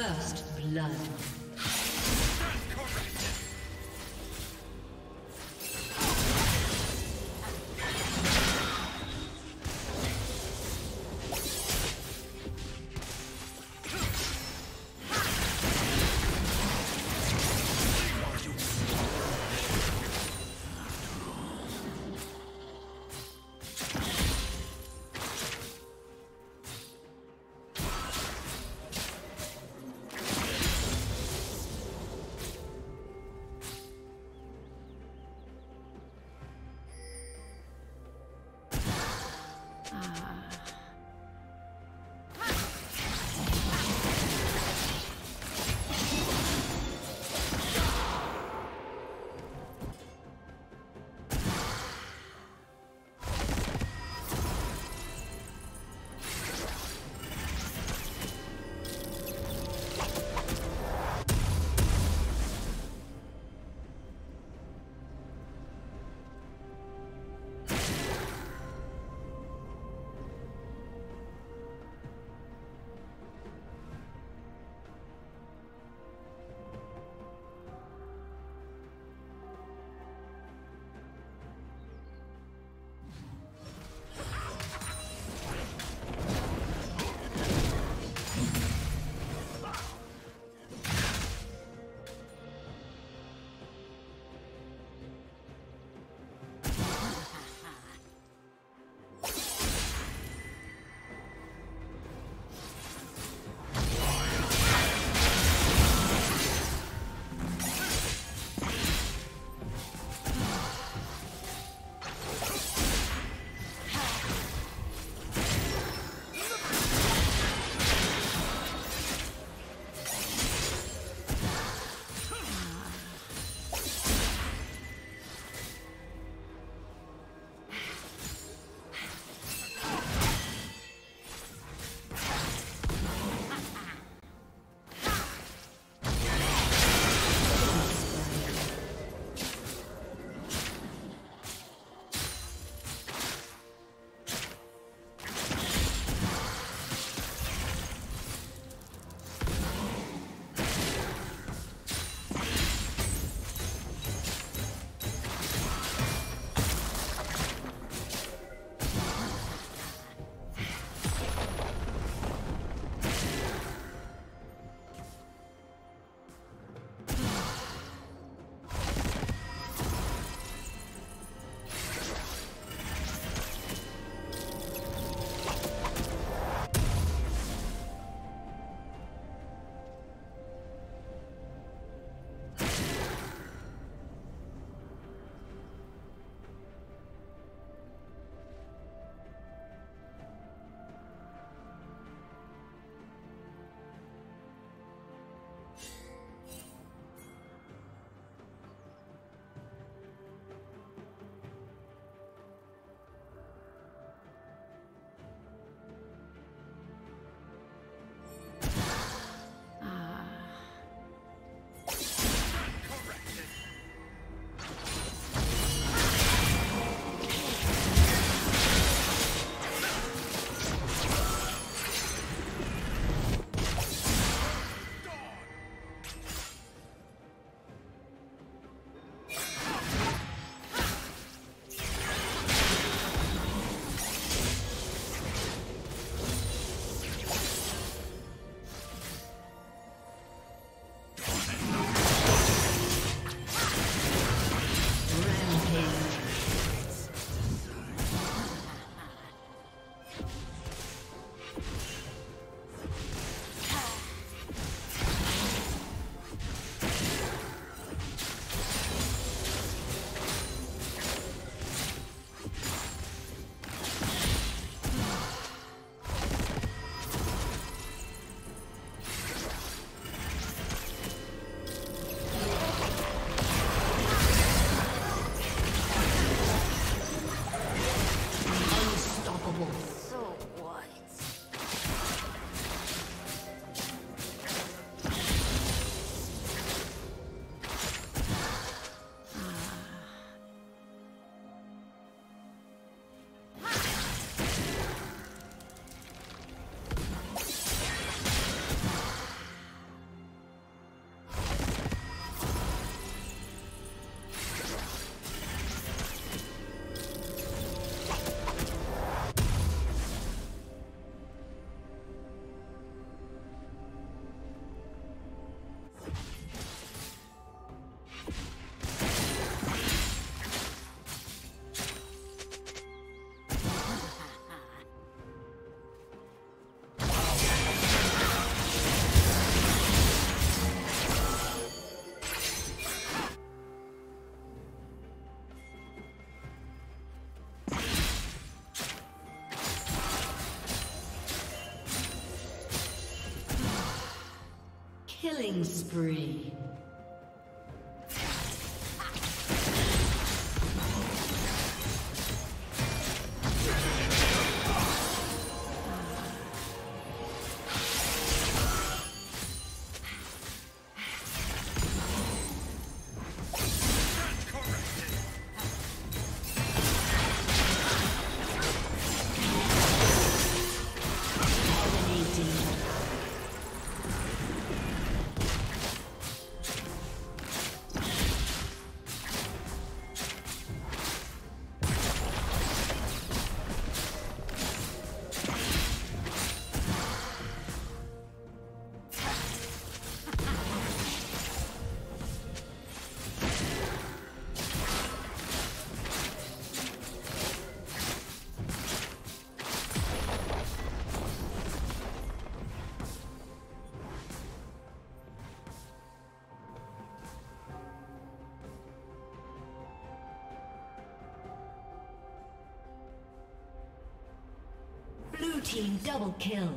First blood. Killing spree. Team double kill.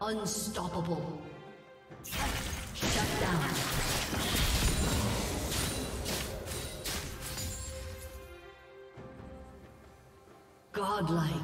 Unstoppable. Shut down. Godlike.